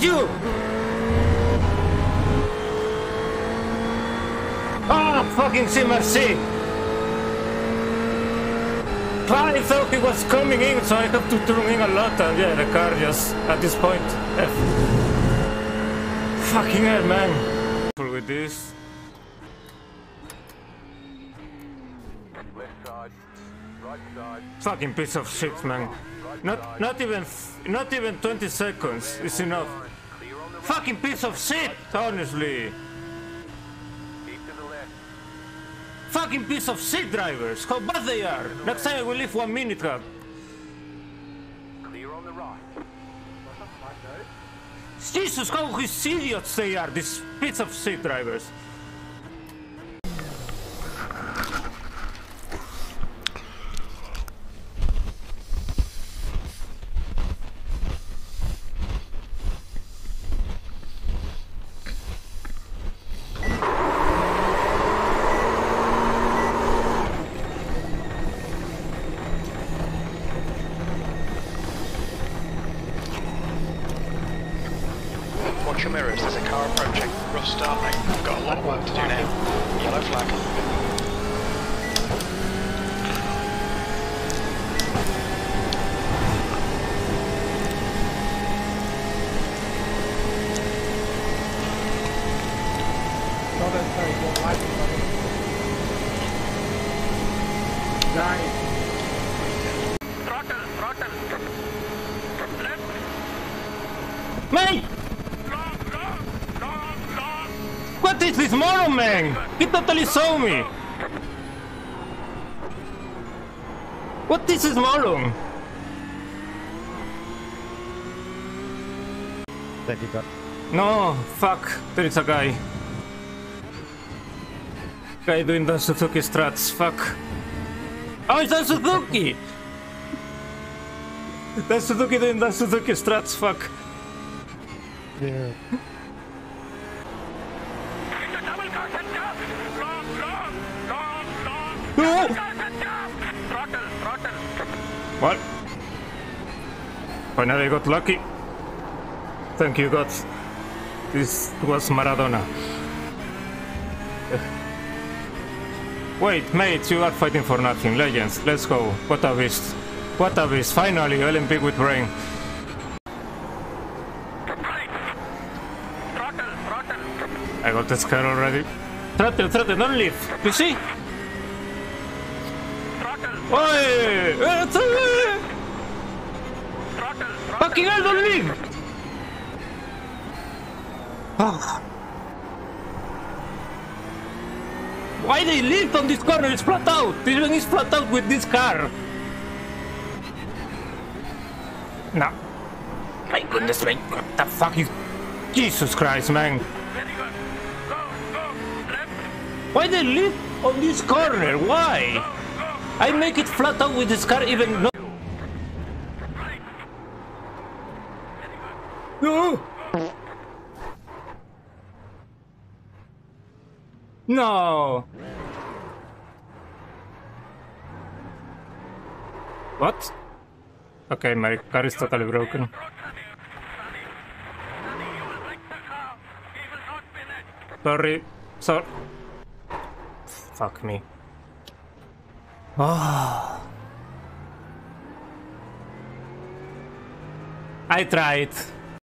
You! Ah, fucking CMRC! I thought he was coming in, so I have to turn in a lot, and yeah, the car just, at this point, F. Fucking hell, man. With this. Left side, Fucking piece of shit, man. Not, not even, not even 20 seconds is enough. clear on the right, Fucking piece of shit, honestly. keep to the left. Fucking piece of shit drivers. How bad they are. Next time I will leave one minute up. Clear on the right. Jesus, how idiots they are, these piece of shit drivers. Watch your mirrors, there's a car approaching. Rough start, mate. We've got a lot of work to do now. Yellow flag. Throttle, throttle. Left, Mate! What is this moron, man? He totally saw me. What this is moron? That you got. No, fuck. There is a guy. Guy doing the Suzuki strats. Fuck. Oh, it's a Suzuki! The Suzuki doing the Suzuki strats. Fuck. Yeah. What? Finally got lucky. Thank you, God. This was Maradona. Wait, mates, you are fighting for nothing. Legends, let's go. What a beast. What a beast. Finally, Olympic with brain. Right. Throttle, throttle. I got this car already. Throttle, throttle, don't leave. You see? Throttle, Oi! Eh, throttle! throttle, throttle. Fucking hell, don't leave! Ah. Why they lift on this corner? It's flat out. This one is flat out with this car. No. My goodness, man. What the fuck is... Jesus Christ, man. Go, go. Why they lift on this corner? Why? go. I make it flat out with this car even... No. No. No. What? Okay, my car is totally broken. Sorry. So. Fuck me. Oh. I tried.